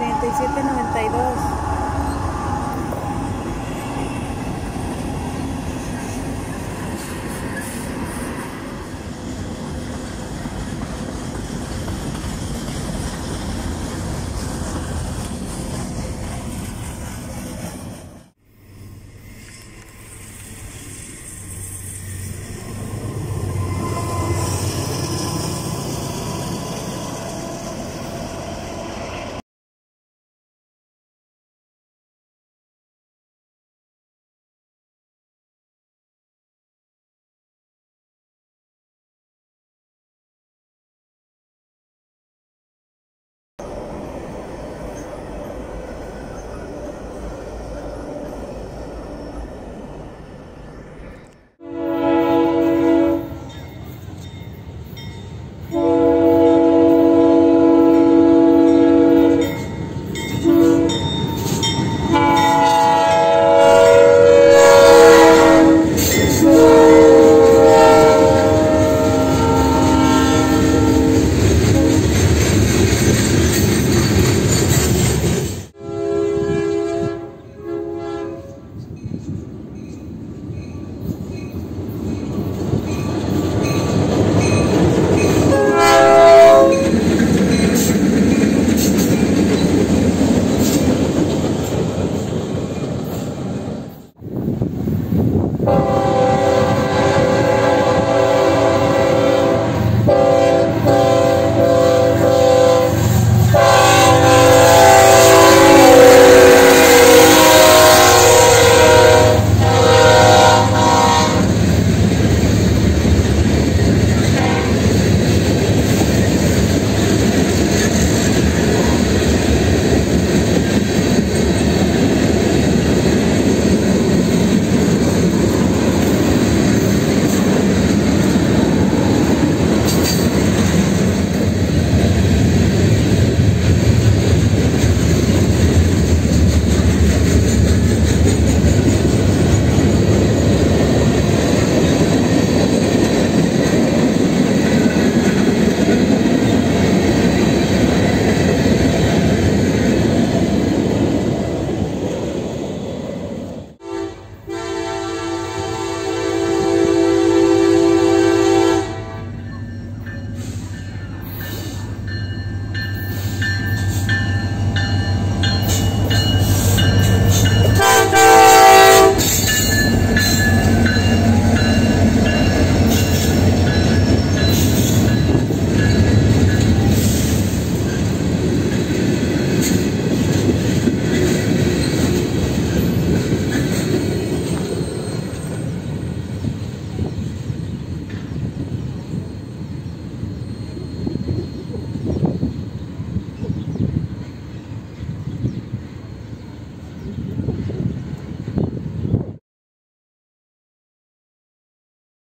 4792.